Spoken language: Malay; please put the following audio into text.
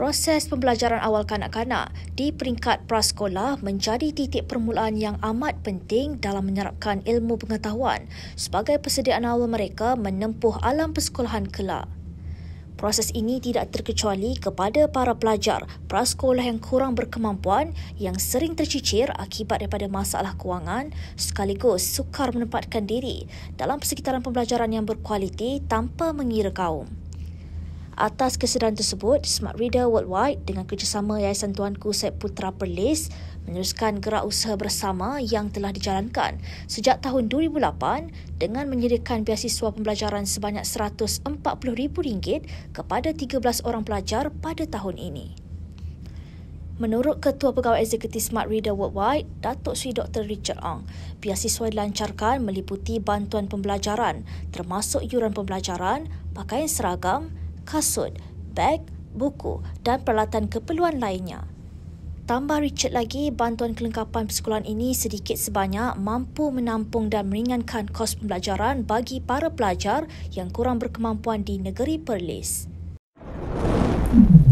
Proses pembelajaran awal kanak-kanak di peringkat prasekolah menjadi titik permulaan yang amat penting dalam menyerapkan ilmu pengetahuan sebagai persediaan awal mereka menempuh alam persekolahan kelak. Proses ini tidak terkecuali kepada para pelajar prasekolah yang kurang berkemampuan yang sering tercicir akibat daripada masalah kewangan sekaligus sukar menempatkan diri dalam persekitaran pembelajaran yang berkualiti tanpa mengira kaum. Atas kesedaran tersebut, Smart Reader Worldwide dengan kerjasama Yayasan Tuanku Syed Putra Perlis meneruskan gerak usaha bersama yang telah dijalankan sejak tahun 2008 dengan menyediakan biasiswa pembelajaran sebanyak RM140,000 kepada 13 orang pelajar pada tahun ini. Menurut Ketua Pegawai Eksekutif Smart Reader Worldwide, Datuk Sri Dr. Richard Ong, biasiswa dilancarkan meliputi bantuan pembelajaran termasuk yuran pembelajaran, pakaian seragam, kasut, beg, buku dan peralatan keperluan lainnya. Tambah Richard lagi, bantuan kelengkapan persekolahan ini sedikit sebanyak mampu menampung dan meringankan kos pembelajaran bagi para pelajar yang kurang berkemampuan di negeri Perlis. Thank you.